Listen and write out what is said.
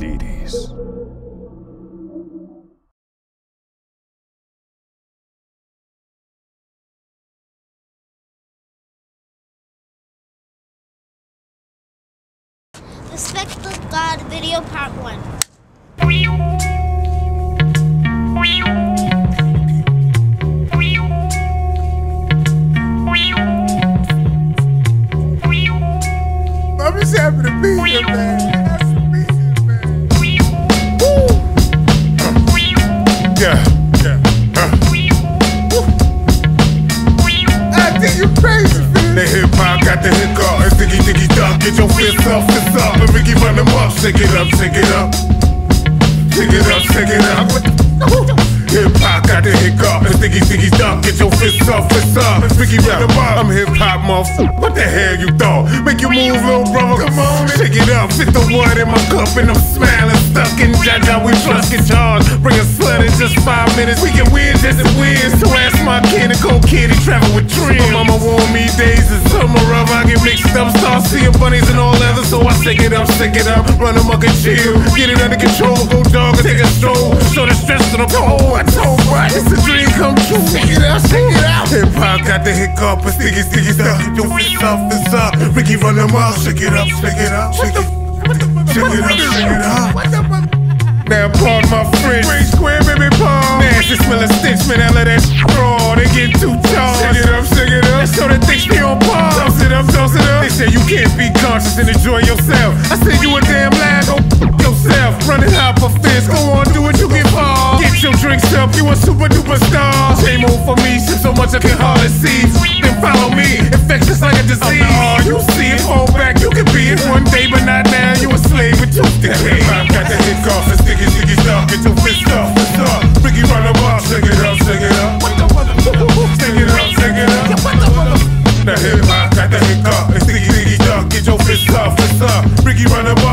ladies. Respect Tha God Video Part 1. I'm just happy to be here, man. Yeah, yeah. Uh. I think you crazy. The hip hop got the hiccup. And diggy diggy duck. Get your fists up, fists up. And Ricky run them up. Shake it up, shake it up. Shake it up, shake it up. Hip hop got the hiccup. And diggy diggy duck. Get your fists up, fists up. And Ricky run them up. I'm hip hop, motherfucker. What the hell you thought? Make you move, little brother. Come on, shake it up. Fit the wood in my cup. And I'm smiling, stuck in Jaja. We trust in charge. Bring a slut in just five minutes. We can win just as win. So ask my kid and go kid. He travel with trim. My mama warned me days is summer of. I get mixed up. Start seeing bunnies and all leather. So I shake it up, shake it up. Run amok and chill. Get it under control. Go dog and take a stroll. Show the stress to the pole. I told right. It's a dream come true. Shake it up, shake it out. Hip hop got the hiccup. And sticky, sticky stuff. Your fists up, up. Ricky run them up. Shake it up, shake it up. Shake it. up. Shake it up, shake it up. Now pardon my French. Greysquare, baby, palm. Nasty smelling stench, man. I let that raw. They get too charged. Shake it up, shake it up. So that they stay on par. Toss it up, toss it up. They say you can't be conscious and enjoy yourself. I say you a damn lie. Go f- yourself. Running hop a fence. Go on, do what you get far. Get your drinks up. You a super duper star. Shame on for me. Shit so much I can hardly see. Then follow me. Infectious like a disease. You run a bar.